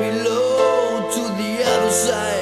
below to the other side.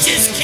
Человеческий